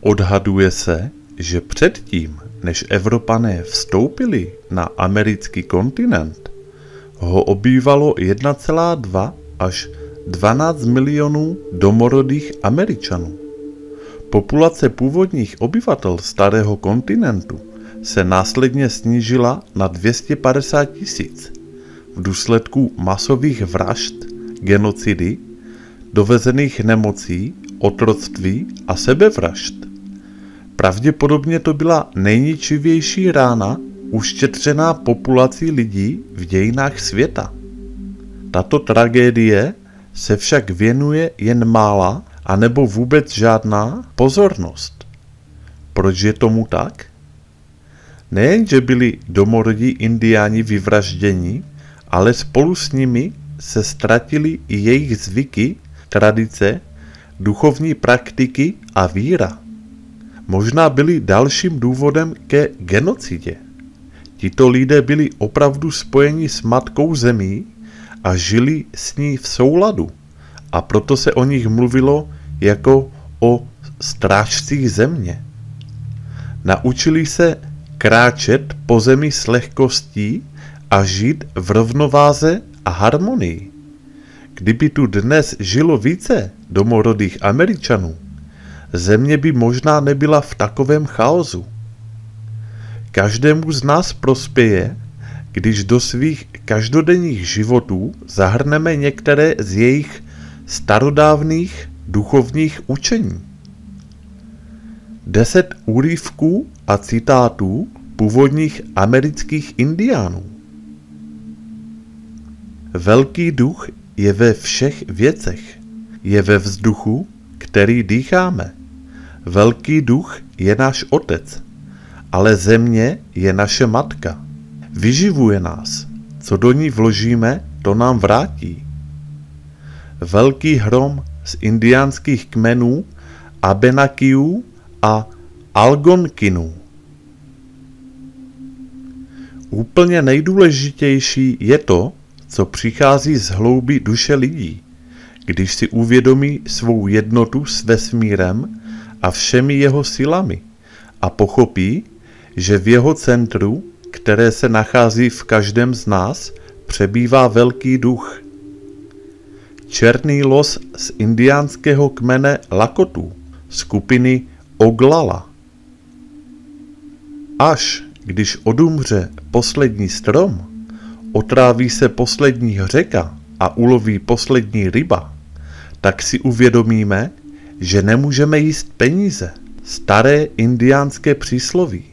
Odhaduje se, že předtím, než Evropané vstoupili na americký kontinent, ho obývalo 1,2 až 12 milionů domorodých Američanů. Populace původních obyvatel starého kontinentu se následně snížila na 250 tisíc v důsledku masových vražd, genocidy, dovezených nemocí, otroctví a sebevražd. Pravděpodobně to byla nejničivější rána uštětřená populací lidí v dějinách světa. Tato tragédie se však věnuje jen mála a nebo vůbec žádná pozornost. Proč je tomu tak? Nejen, že byli domorodí indiáni vyvražděni, ale spolu s nimi se ztratili i jejich zvyky, tradice, duchovní praktiky a víra. Možná byli dalším důvodem ke genocidě. Tito lidé byli opravdu spojeni s matkou zemí a žili s ní v souladu a proto se o nich mluvilo jako o strážcích země. Naučili se kráčet po zemi s lehkostí a žít v rovnováze a harmonii. Kdyby tu dnes žilo více domorodých Američanů, země by možná nebyla v takovém chaosu. Každému z nás prospěje, když do svých každodenních životů zahrneme některé z jejich starodávných duchovních učení. Deset úryvků a citátů původních amerických indiánů. Velký duch je ve všech věcech. Je ve vzduchu, který dýcháme. Velký duch je náš otec, ale země je naše matka. Vyživuje nás. Co do ní vložíme, to nám vrátí. Velký hrom z indiánských kmenů Abenakiů a Algonkinů. Úplně nejdůležitější je to, co přichází z hlouby duše lidí, když si uvědomí svou jednotu s vesmírem a všemi jeho silami a pochopí, že v jeho centru, které se nachází v každém z nás, přebývá velký duch. Černý los z indiánského kmene Lakotů, skupiny Oglala. Až když odumře poslední strom, otráví se poslední řeka a uloví poslední ryba, tak si uvědomíme, že nemůžeme jíst peníze. Staré indiánské přísloví.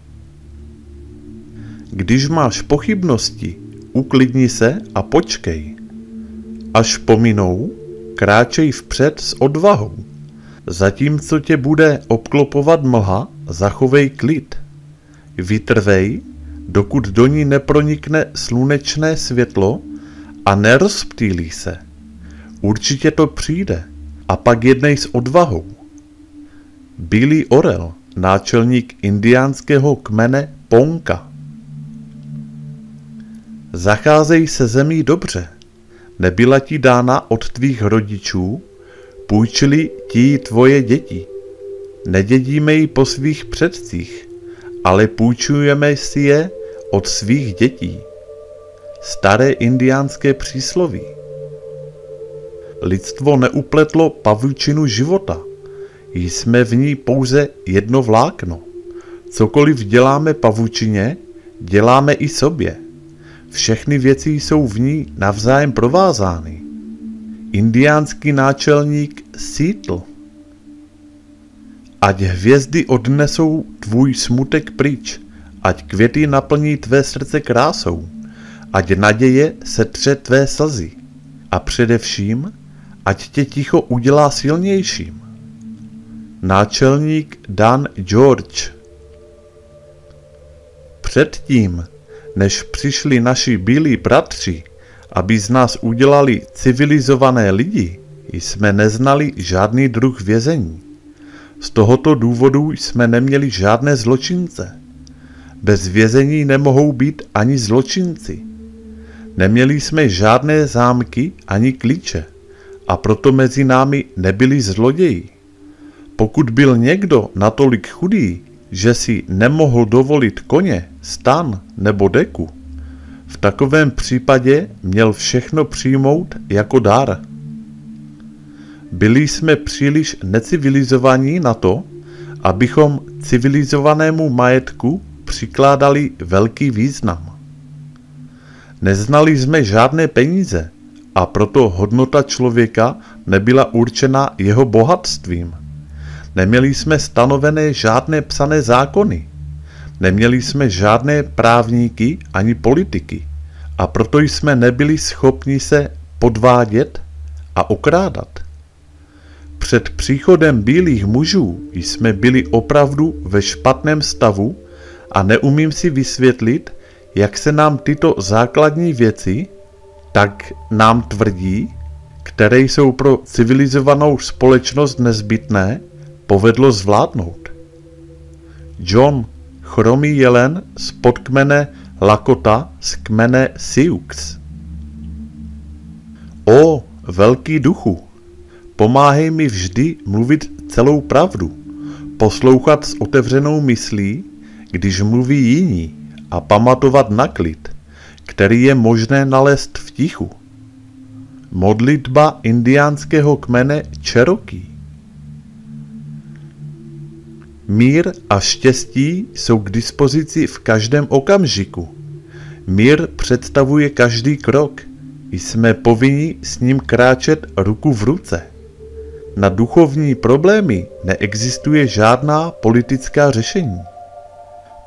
Když máš pochybnosti, uklidni se a počkej. Až pominou, kráčej vpřed s odvahou. Zatímco tě bude obklopovat mlha, zachovej klid. Vytrvej, dokud do ní nepronikne slunečné světlo a nerozptýlí se. Určitě to přijde a pak jednej s odvahou. Bílý orel, náčelník indiánského kmene Ponka. Zacházej se zemí dobře. Nebyla ti dána od tvých rodičů, půjčili ti tvoje děti. Nedědíme ji po svých předcích, ale půjčujeme si je od svých dětí. Staré indiánské přísloví. Lidstvo neupletlo pavučinu života. Jsme v ní pouze jedno vlákno. Cokoliv děláme pavučině, děláme i sobě. Všechny věci jsou v ní navzájem provázány. Indiánský náčelník Sítl Ať hvězdy odnesou tvůj smutek pryč, ať květy naplní tvé srdce krásou, ať naděje setře tvé slzy a především, ať tě ticho udělá silnějším. Náčelník Dan George Předtím, než přišli naši bílí bratři, aby z nás udělali civilizované lidi, jsme neznali žádný druh vězení. Z tohoto důvodu jsme neměli žádné zločince. Bez vězení nemohou být ani zločinci. Neměli jsme žádné zámky ani klíče a proto mezi námi nebyli zloději. Pokud byl někdo natolik chudý, že si nemohl dovolit koně, stan nebo deku, v takovém případě měl všechno přijmout jako dar. Byli jsme příliš necivilizovaní na to, abychom civilizovanému majetku přikládali velký význam. Neznali jsme žádné peníze a proto hodnota člověka nebyla určena jeho bohatstvím. Neměli jsme stanovené žádné psané zákony. Neměli jsme žádné právníky ani politiky a proto jsme nebyli schopni se podvádět a okrádat. Před příchodem bílých mužů jsme byli opravdu ve špatném stavu a neumím si vysvětlit, jak se nám tyto základní věci, tak nám tvrdí, které jsou pro civilizovanou společnost nezbytné, povedlo zvládnout. John, chromý jelen z podkmene Lakota z kmene Sioux. O, velký duchu, pomáhej mi vždy mluvit celou pravdu, poslouchat s otevřenou myslí, když mluví jiní a pamatovat na klid, který je možné nalézt v tichu. Modlitba indiánského kmene Cherokee. Mír a štěstí jsou k dispozici v každém okamžiku. Mír představuje každý krok. Jsme povinni s ním kráčet ruku v ruce. Na duchovní problémy neexistuje žádná politická řešení.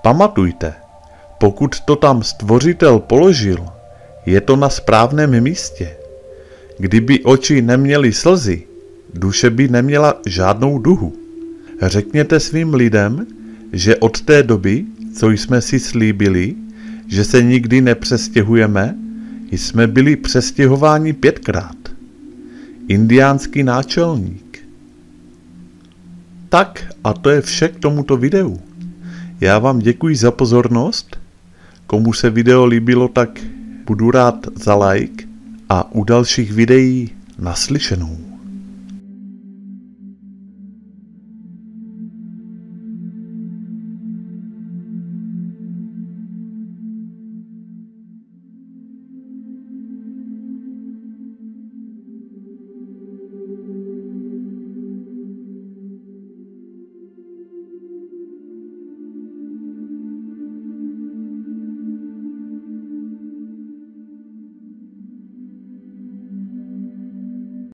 Pamatujte, pokud to tam stvořitel položil, je to na správném místě. Kdyby oči neměly slzy, duše by neměla žádnou duhu. Řekněte svým lidem, že od té doby, co jsme si slíbili, že se nikdy nepřestěhujeme, jsme byli přestěhováni pětkrát. Indiánský náčelník. Tak a to je vše k tomuto videu. Já vám děkuji za pozornost. Komu se video líbilo, tak budu rád za like a u dalších videí naslyšenou.